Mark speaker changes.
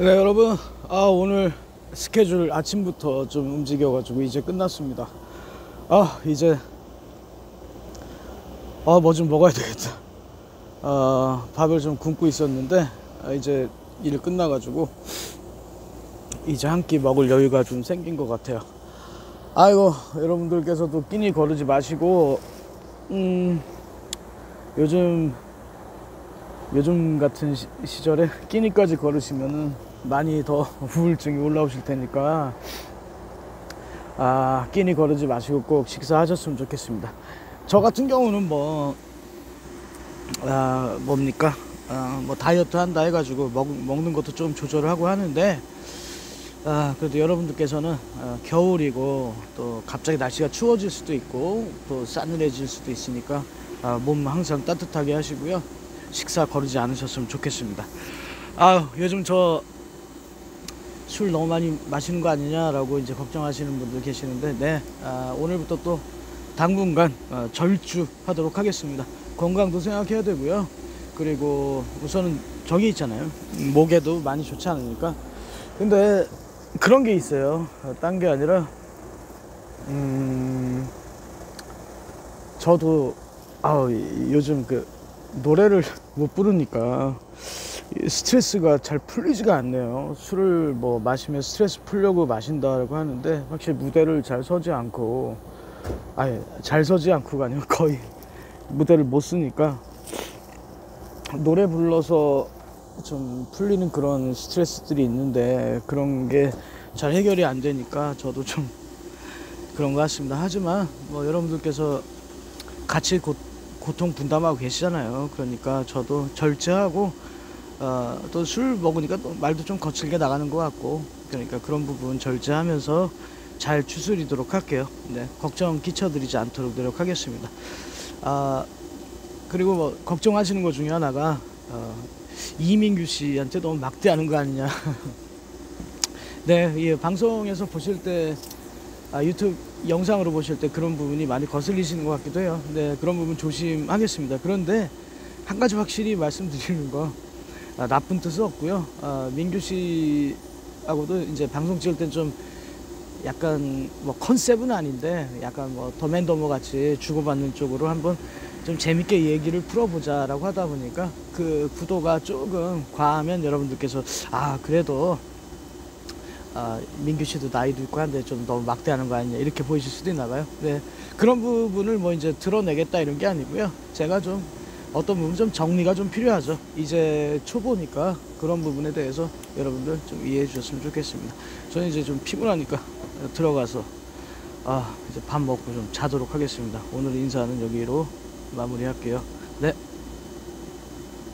Speaker 1: 네 여러분. 아 오늘 스케줄 아침부터 좀 움직여 가지고 이제 끝났습니다. 아 이제 아 뭐 좀 먹어야 되겠다. 아 밥을 좀 굶고 있었는데 아, 이제 일 끝나 가지고 이제 한 끼 먹을 여유가 좀 생긴 것 같아요. 아이고 여러분들께서도 끼니 거르지 마시고 음 요즘 요즘 같은 시, 시절에 끼니까지 걸으시면은 많이 더 우울증이 올라오실 테니까 아 끼니 거르지 마시고 꼭 식사하셨으면 좋겠습니다. 저 같은 경우는 뭐 아, 뭡니까 아, 뭐 다이어트 한다 해가지고 먹, 먹는 것도 좀 조절을 하고 하는데 아, 그래도 여러분들께서는 아, 겨울이고 또 갑자기 날씨가 추워질 수도 있고 또 싸늘해질 수도 있으니까 아, 몸 항상 따뜻하게 하시고요. 식사 거르지 않으셨으면 좋겠습니다. 아 요즘 저 술 너무 많이 마시는 거 아니냐라고 이제 걱정하시는 분들 계시는데 네 아, 오늘부터 또 당분간 어, 절주하도록 하겠습니다. 건강도 생각해야 되고요. 그리고 우선은 저기 있잖아요. 음, 목에도 많이 좋지 않으니까. 근데 그런 게 있어요. 딴 게 아니라 음 저도 아 요즘 그 노래를 못 부르니까 이 스트레스가 잘 풀리지가 않네요. 술을 뭐 마시면 스트레스 풀려고 마신다고 하는데 확실히 무대를 잘 서지 않고 아예 잘 서지 않고가 아니고 거의 무대를 못 쓰니까 노래 불러서 좀 풀리는 그런 스트레스들이 있는데 그런 게 잘 해결이 안 되니까 저도 좀 그런 것 같습니다. 하지만 뭐 여러분들께서 같이 고, 고통 분담하고 계시잖아요. 그러니까 저도 절제하고 어, 또 술 먹으니까 또 말도 좀 거칠게 나가는 것 같고 그러니까 그런 부분 절제하면서 잘 추스리도록 할게요. 네, 걱정 끼쳐드리지 않도록 노력하겠습니다. 아 그리고 뭐 걱정하시는 것 중에 하나가 어, 이민규 씨한테 너무 막대하는 거 아니냐. 네, 이 방송에서 보실 때 아, 유튜브 영상으로 보실 때 그런 부분이 많이 거슬리시는 것 같기도 해요. 네, 그런 부분 조심하겠습니다. 그런데 한 가지 확실히 말씀드리는 거 아, 나쁜 뜻은 없고요. 아, 민규 씨하고도 이제 방송 찍을 땐 좀 약간 뭐 컨셉은 아닌데 약간 뭐 더맨더머 같이 주고받는 쪽으로 한번 좀 재밌게 얘기를 풀어보자라고 하다 보니까 그 구도가 조금 과하면 여러분들께서 아 그래도 아, 민규 씨도 나이도 있고 한데 좀 너무 막대하는 거 아니냐 이렇게 보이실 수도 있나 봐요. 네. 그런 부분을 뭐 이제 드러내겠다 이런 게 아니고요. 제가 좀 어떤 부분 좀 정리가 좀 필요하죠. 이제 초보니까 그런 부분에 대해서 여러분들 좀 이해해 주셨으면 좋겠습니다. 저는 이제 좀 피곤하니까 들어가서 아, 이제 밥 먹고 좀 자도록 하겠습니다. 오늘 인사는 여기로 마무리할게요. 네.